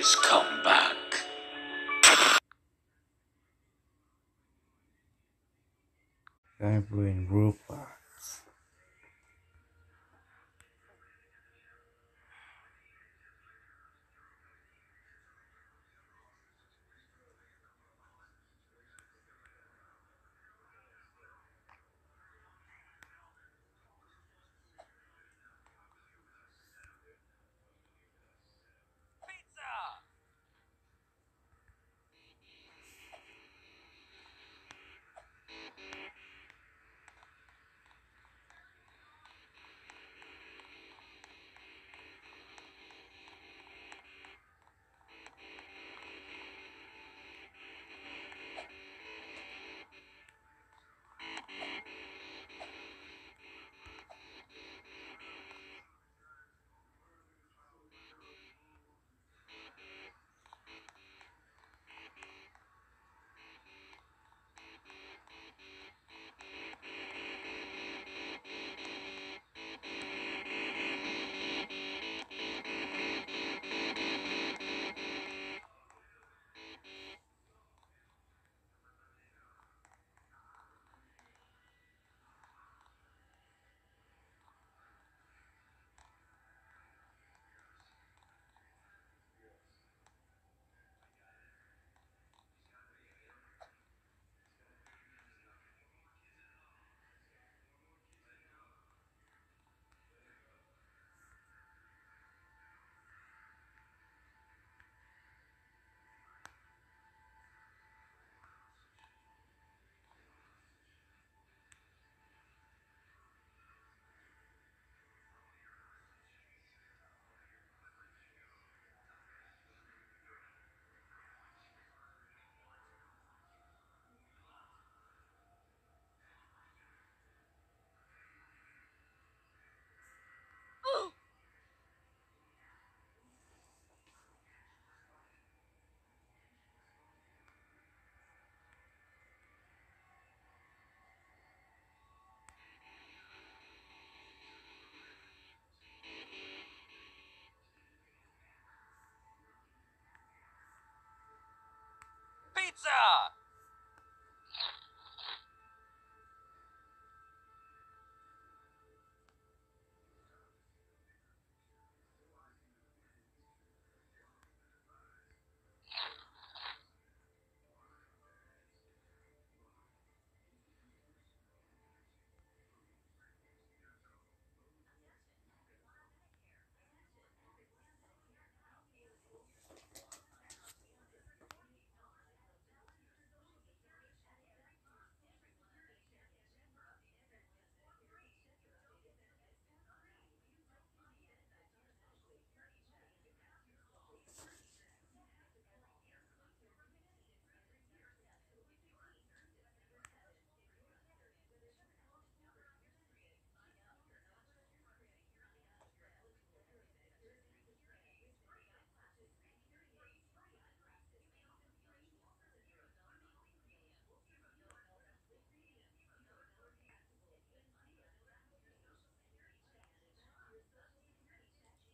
always come back. Gameplay in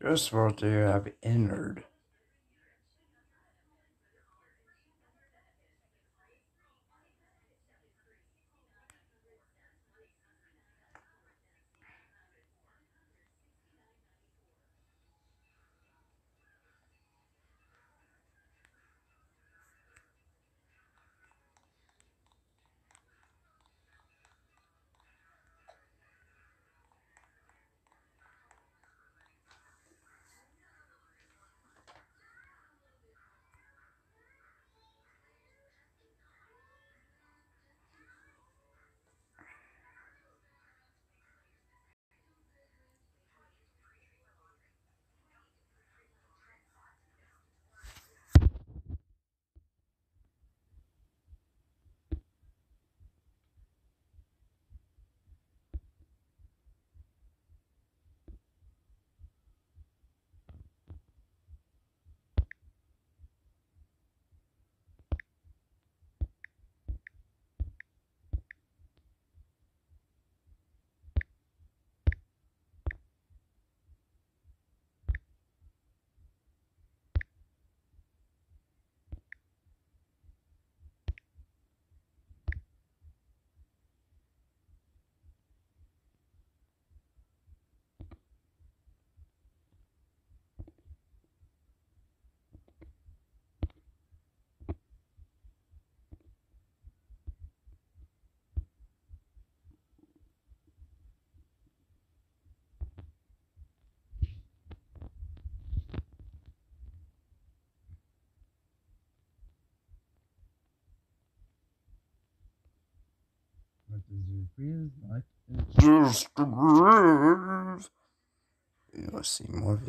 Just what they have entered. Like like Eu assim, uma.